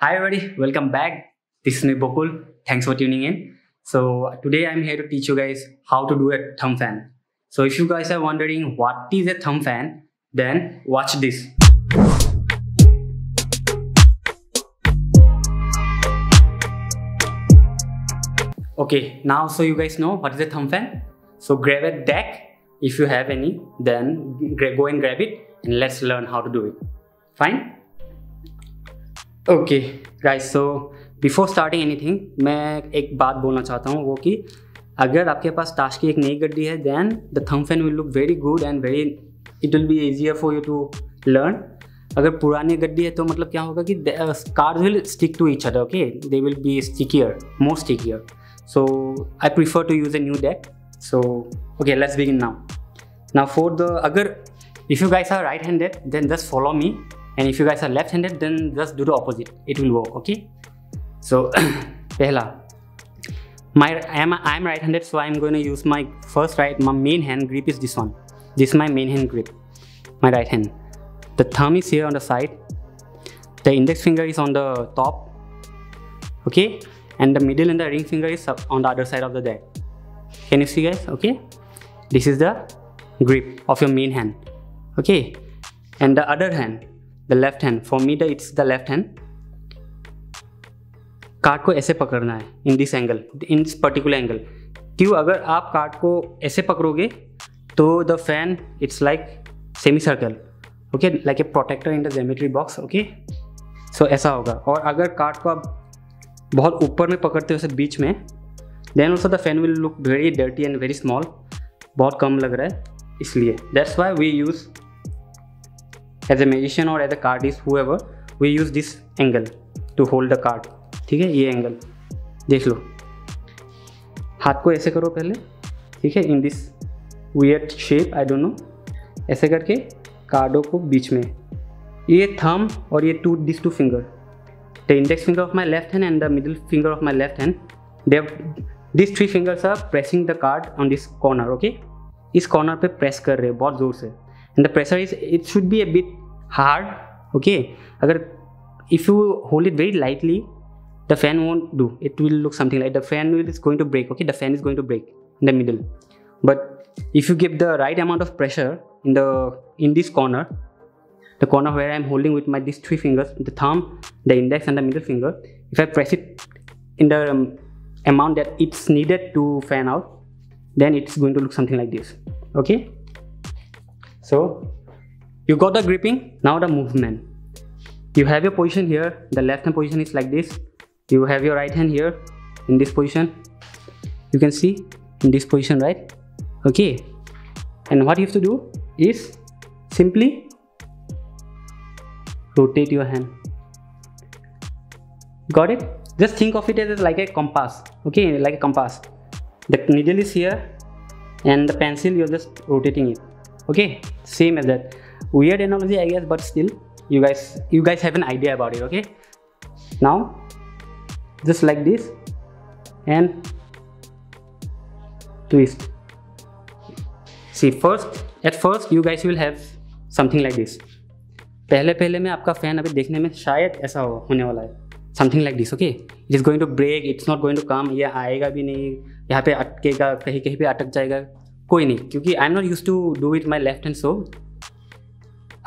Hi everybody, welcome back. This is me Bokul. Thanks for tuning in. So today I'm here to teach you guys how to do a thumb fan. So if you guys are wondering what is a thumb fan, then watch this. Okay, now so you guys know what is a thumb fan. So grab a deck if you have any, then go and grab it and let's learn how to do it. Fine? Okay guys so before starting anything मैं एक बात बोलना चाहता हूँ वो कि अगर आपके पास ताश की एक नई गड्डी है then the thumb fan will look very good and very it will be easier for you to learn अगर पुरानी गड्डी है तो मतलब क्या होगा कि card will stick to each other okay they will be stickier more stickier so I prefer to use a new deck so okay let's begin now now for the अगर if you guys are right handed then just follow me and if you guys are left-handed then just do the opposite. It will work okay? So pehla my I am I am right-handed so I'm going to use my first right my main hand grip is this one. This is my main hand grip my right hand. The thumb is here on the side. The index finger is on the top okay? And the middle and the ring finger is on the other side of the deck. Can you see guys? Okay? This is the grip of your main hand okay? And the other hand the left hand for me the it's the left hand card को ऐसे पकड़ना है in this angle in this particular angle क्यों अगर आप कार्ड को ऐसे पकड़ोगे तो the fan it's like semi circle okay like a protractor in the geometry box okay so ऐसा होगा. और अगर कार्ड को आप बहुत ऊपर में पकड़ते हो बीच में then also the fan will look very dirty and very small बहुत कम लग रहा है, इसलिए. That's why we use as a magician or as a cardist whoever we use this angle to hold the card ठीक है? ये angle देख लो. हाथ को ऐसे करो पहले. ठीक है? In this weird shape I don't know ऐसे करके कार्डों को बीच में. ये थम और ये to this two finger the index finger of my left hand and the middle finger of my left hand they this three fingers are pressing the card on this corner okay इस corner पे press कर रहे हैं, बहुत ज़ोर से. And the pressure is it should be a bit hard okay? agar if you hold it very lightly the fan won't do. It will look something like the fan will is going to break okay? The fan is going to break in the middle. But if you give the right amount of pressure in the in this corner the corner where i'm holding with my these three fingers the thumb the index and the middle finger if i press it in the um, amount that it's needed to fan out then it's going to look something like this okay? So you got the gripping, now the movement. You have your position here, the left hand position is like this. You have your right hand here in this position. You can see in this position, right? Okay. And what you have to do is simply rotate your hand. Got it? Just think of it as like a compass. Okay, like a compass. The needle is here and the pencil you're just rotating it. Okay, same as that weird analogy i guess but still you guys you guys have an idea about it okay now just like this and twist see first at first you guys will have something like this पहले पहले में आपका fan अभी देखने में शायद ऐसा हो होने वाला है something like this okay it is going to break it's not going to come ये आएगा भी नहीं यहाँ पे अटकेगा कहीं कहीं पे अटक जाएगा कोई नहीं क्योंकि I am not used to do it my left hand so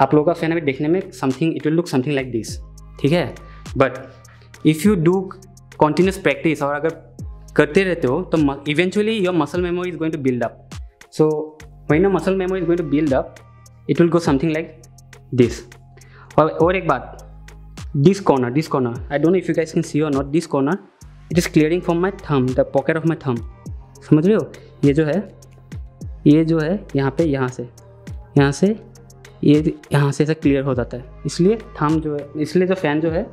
आप लोगों का फ़ैन अभी देखने में something it will look something like this ठीक है? But if you do continuous practice और अगर करते रहते हो तो eventually your muscle memory is going to build up so वही ना muscle memory is going to build up it will go something like this और एक बात this corner this corner I don't know if you can see और not this corner it is clearing from my thumb the pocket of my थम समझ रहे हो? ये जो है, ये जो है, यहाँ पे, यहाँ से यहाँ से ये यहाँ से ऐसा क्लियर हो जाता है। इसलिए थाम जो है, इसलिए जो फ़ैन जो है,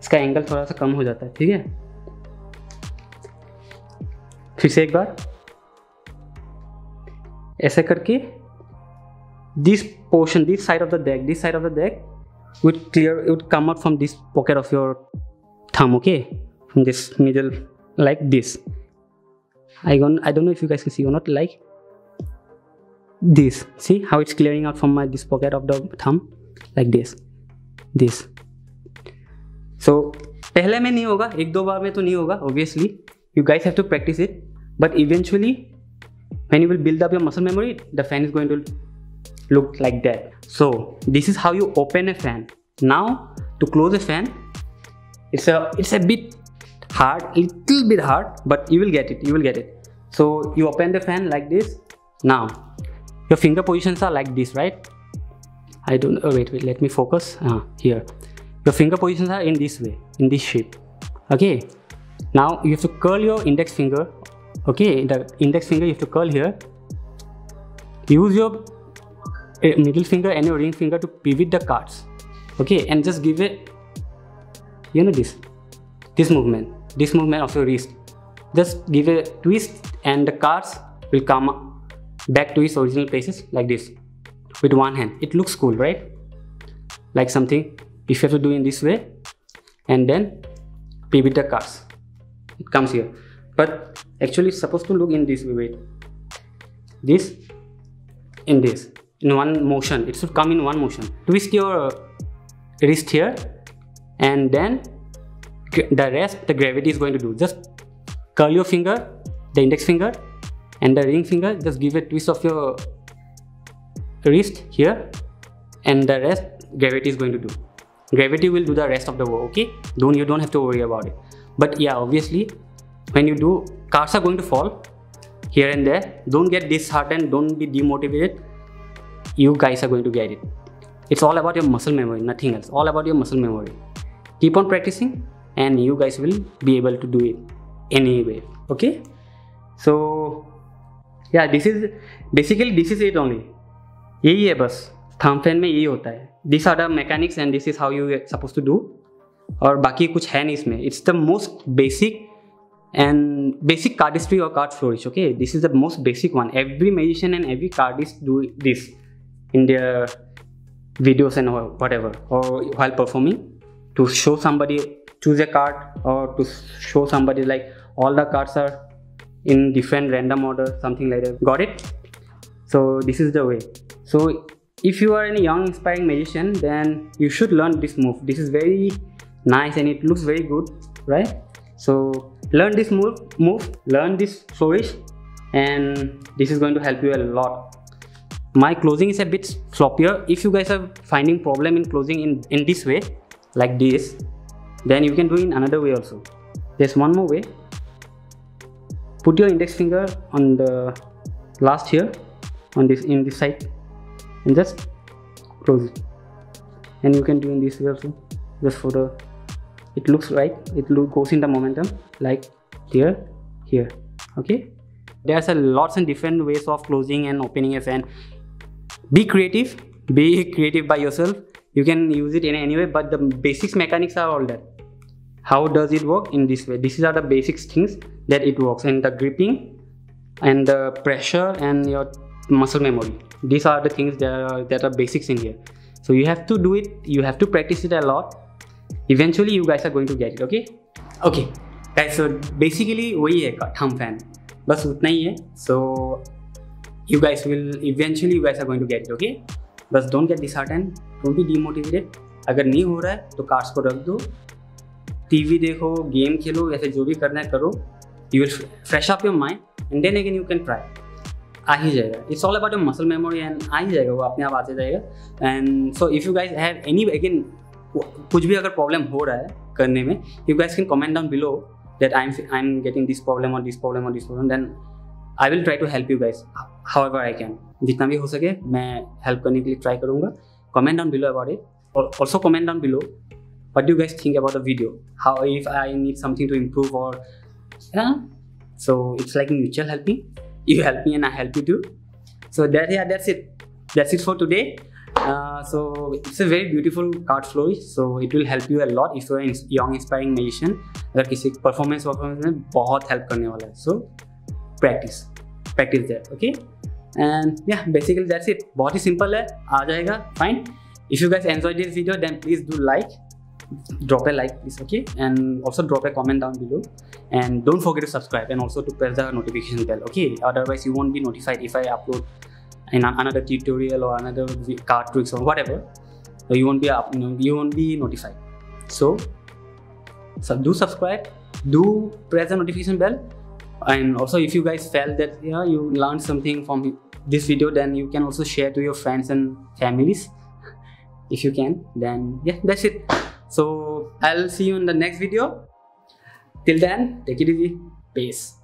इसका एंगल थोड़ा सा कम हो जाता है, ठीक है? फिर से एक बार। ऐसे करके this portion this side of the deck this side of the deck with clear with come out from this pocket of your thumb okay from this middle like this I got I don't know if you can see you not like this see how it's clearing out from my this pocket of the thumb like this this so पहले में नहीं होगा एक दो बार में तो नहीं होगा obviously you guys have to practice it but eventually when you will build up your muscle memory the fan is going to look like that so this is how you open a fan now to close a fan it's a it's a bit hard little bit hard but you will get it you will get it so you open the fan like this now your finger positions are like this right? I don't oh wait wait let me focus. Uh, here. Your finger positions are in this way in this shape. Okay. Now you have to curl your index finger. Okay the index finger you have to curl here. Use your uh, middle finger and your ring finger to pivot the cards. Okay and just give it you know this this movement this movement of your wrist. Just give a twist and the cards will come back to its original places like this with one hand. It looks cool right? Like something if you have to do in this way and then pivot the cards it comes here. But actually it's supposed to look in this way. This in this in one motion. It should come in one motion. Twist your wrist here and then the rest the gravity is going to do. Just curl your finger the index finger and the ring finger just give a twist of your wrist here. And the rest gravity is going to do. Gravity will do the rest of the work okay? Don't you don't have to worry about it. But yeah obviously when you do cards are going to fall here and there. Don't get disheartened don't be demotivated. You guys are going to get it. It's all about your muscle memory nothing else. All about your muscle memory. Keep on practicing and you guys will be able to do it anyway okay? So या this is basically this is it only यही है बस। Thumb fan में यही होता है। This are the mechanics and this is how you suppose to do और बाकी कुछ है नहीं इसमें। It's the most basic and basic cardistry और card flourish okay this is the most basic one every musician and every cardist do this in the videos and whatever, or while performing. To show somebody, choose a card और to show somebody like all the cards are in different random order something like that. Got it? So this is the way. So if you are a young inspiring magician then you should learn this move. This is very nice and it looks very good right? So learn this move move learn this flourish and this is going to help you a lot. My closing is a bit sloppier if you guys are finding problem in closing in in this way like this then you can do in another way also. There's one more way put your index finger on the last here on this in this side and just close it. And you can do in this way also just for the it looks right it look, goes in the momentum like here here okay? There's a lots and different ways of closing and opening a fan. Be creative be creative by yourself. You can use it in any way but the basics mechanics are all that how does it work? In this way. These are the basic things that it works and the gripping and the pressure and your muscle memory these are the things that are, that are basics in here so you have to do it you have to practice it a lot eventually you guys are going to get it okay okay guys so basically वही है thumb fan बस उतना ही है so you guys will eventually you guys are going to get it okay बस don't get disheartened don't be demotivated अगर नहीं हो रहा है तो कार्ड्स को रख दो टीवी देखो गेम खेलो या फिर जो भी करना है करो you will fresh up your mind and then again you can try आ ही जाएगा। It's all about your muscle memory and आ ही जाएगा, वो अपने आप आते जाएगा। And so if you guys have any again कुछ भी अगर प्रॉब्लम हो रहा है करने में you guys can comment down below that I am I am getting this problem और दिस प्रॉब्लम और this problem then I will try to help you guys however I can जितना भी हो सके, मैं हेल्प करने के लिए ट्राई करूँगा। Comment down below about it also comment down below do you guys think about the video? How, if i need something to improve or yeah so it's like mutual helping you help me and i help you too so that yeah that's it that's it for today uh, so it's a very beautiful card flow so it will help you a lot if you're a young inspiring magician अगर किसी performance performance में बहुत help करने वाला है so practice practice that okay and या basically that's it बहुत ही सिंपल है आ जाएगा fine if you guys enjoyed this video then please do like drop a like please okay? And also drop a comment down below. And don't forget to subscribe and also to press the notification bell okay? Otherwise you won't be notified if i upload in another tutorial or another card tricks or whatever. You won't be up, you won't be notified. So, so do subscribe do press the notification bell. And also if you guys felt that yeah you learned something from this video then you can also share to your friends and families. If you can then yeah that's it. So I'll see you in the next video. Till then, take it easy. Peace.